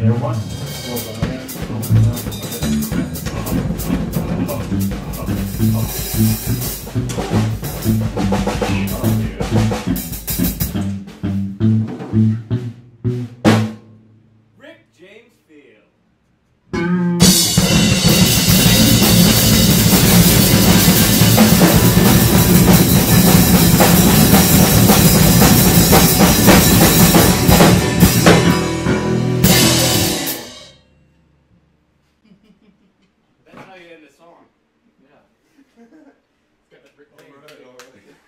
Air one. song. Yeah. it's got. All right, all right.